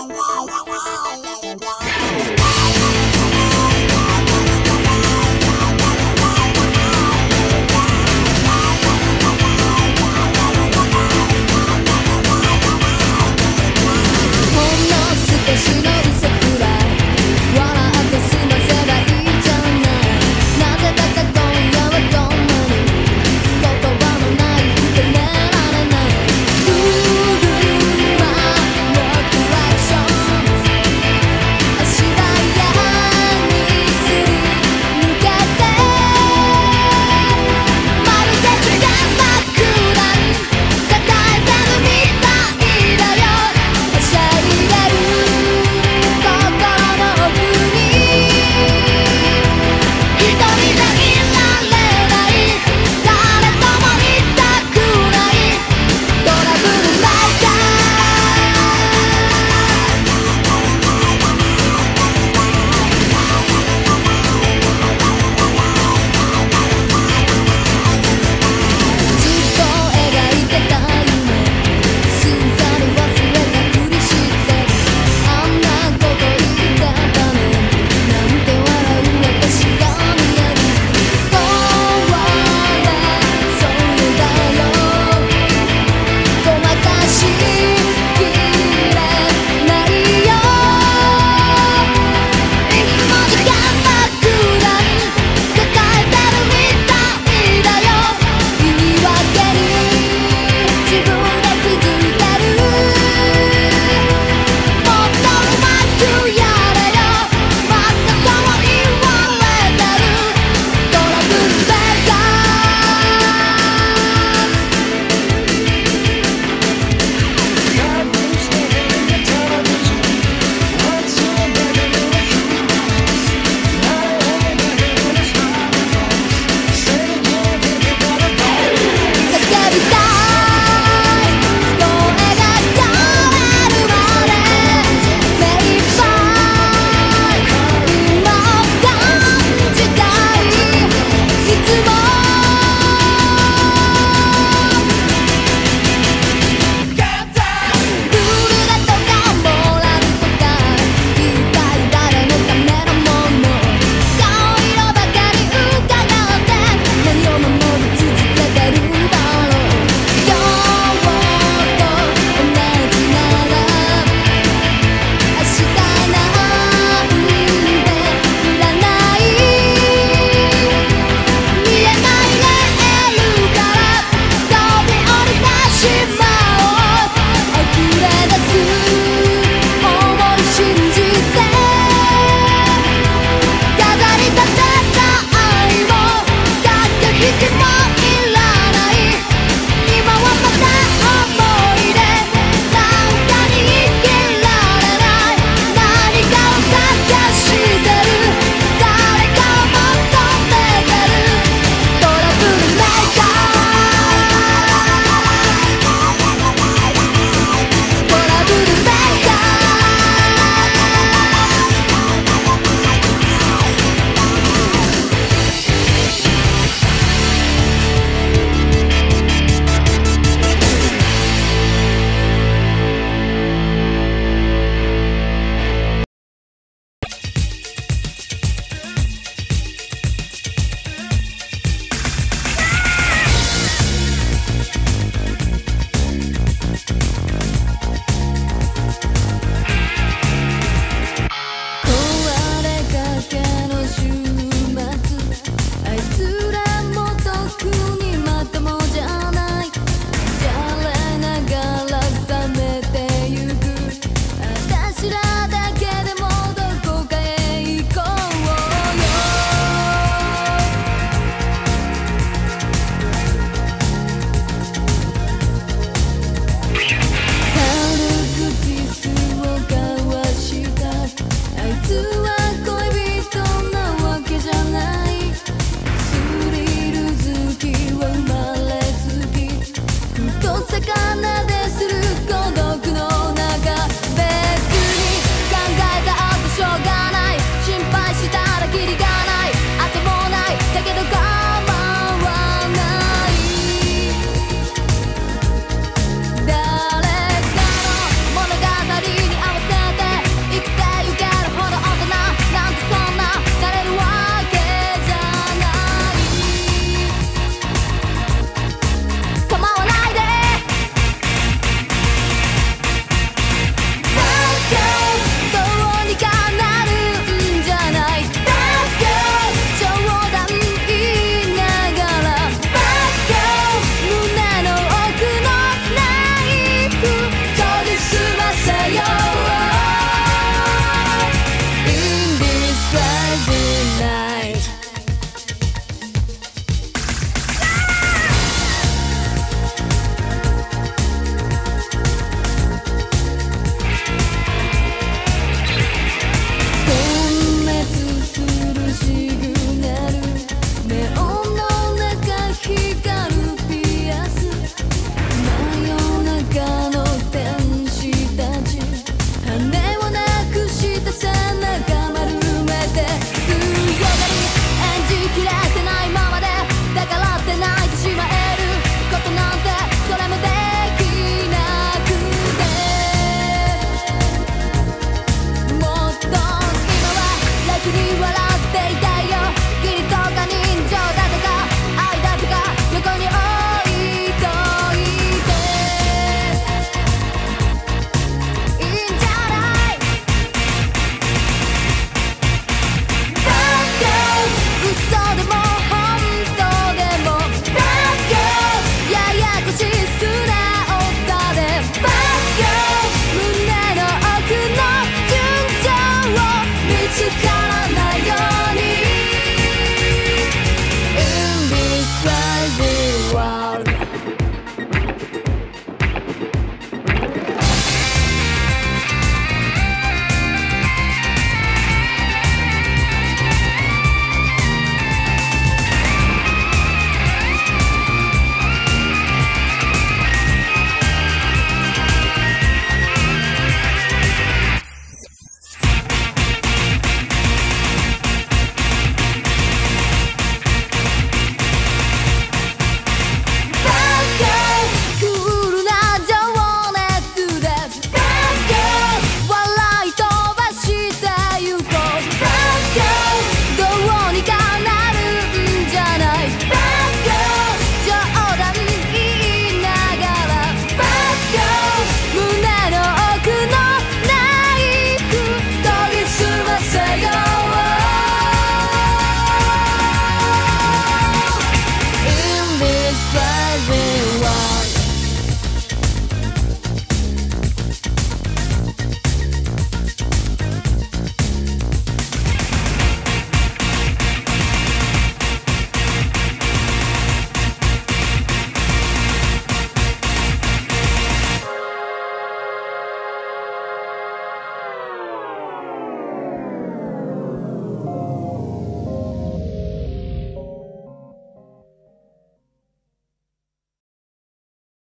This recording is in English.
la la.